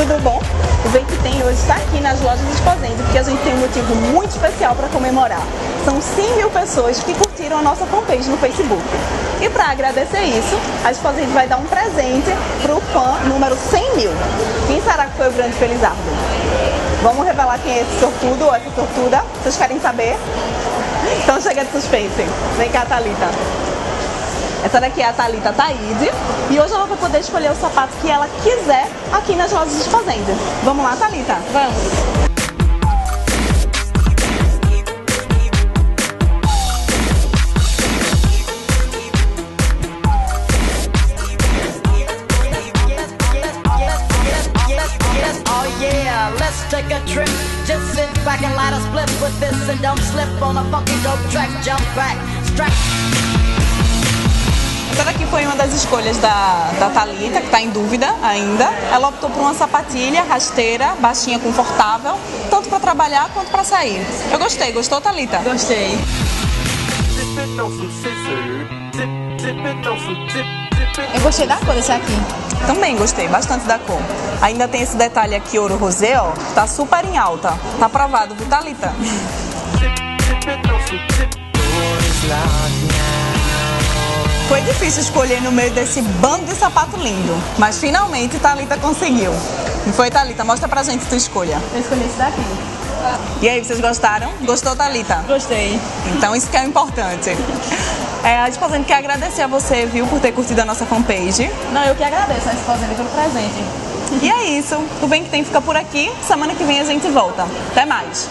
tudo bom? O Vem Que Tem hoje está aqui nas lojas Exposende porque a gente tem um motivo muito especial para comemorar. São 100 mil pessoas que curtiram a nossa fanpage no Facebook. E para agradecer isso, a Exposende vai dar um presente para o fã número 100 mil. Quem será que foi o grande Felizardo? Vamos revelar quem é esse sortudo ou essa sortuda? Vocês querem saber? Então chega de suspense. Vem cá, Thalita. Essa daqui é a Thalita Taide e hoje ela vai poder escolher o sapato que ela quiser aqui nas lojas de fazenda. Vamos lá, Thalita? Vamos! sit back and light a split with this and don't slip on a funky dope track. Jump back, strap. Essa daqui foi uma das escolhas da, da Thalita, que está em dúvida ainda. Ela optou por uma sapatilha rasteira, baixinha, confortável, tanto para trabalhar quanto para sair. Eu gostei, gostou, Thalita? Gostei. Eu gostei da cor desse aqui. Também gostei bastante da cor. Ainda tem esse detalhe aqui, ouro rosé, ó. Tá super em alta. Tá aprovado, viu, Thalita? Foi difícil escolher no meio desse bando de sapato lindo, mas finalmente Thalita conseguiu. E foi, Thalita? Mostra pra gente tua escolha. Eu escolhi esse daqui. E aí, vocês gostaram? Gostou, Thalita? Gostei. Então isso que é o importante. É, a Esposende quer agradecer a você, viu, por ter curtido a nossa fanpage. Não, eu que agradeço a Esposende pelo presente. E é isso. O Bem Que Tem fica por aqui. Semana que vem a gente volta. Até mais.